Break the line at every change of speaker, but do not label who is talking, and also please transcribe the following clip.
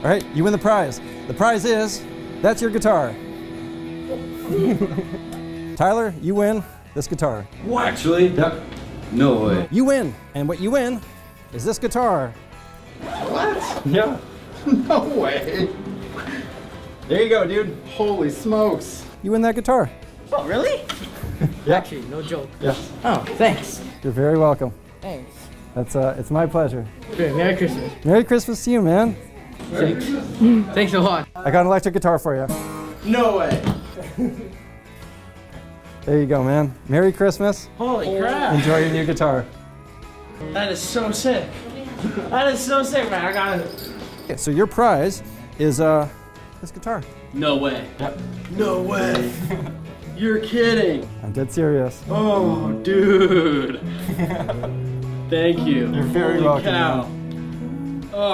All right, you win the prize. The prize is that's your guitar. Tyler, you win this guitar. What?
Actually? Yep. No way.
You win, and what you win is this guitar.
What?
Yeah.
No way.
There you go, dude.
Holy smokes.
You win that guitar.
Oh, really?
Yeah.
Actually, no joke.
Yeah.
Oh, thanks.
You're very welcome.
Thanks.
That's uh, it's my pleasure.
Great. Merry Christmas.
Merry Christmas to you, man.
Thanks. Thanks a lot.
I got an electric guitar for you.
No way.
There you go, man. Merry Christmas.
Holy crap.
Enjoy your new guitar.
That is so sick. That is so sick, man. I got it.
Okay, so your prize is uh, this guitar.
No way.
Yep.
No way. You're kidding.
I'm dead serious.
Oh, dude. Thank you.
You're very
Holy
welcome,
Cow. Oh,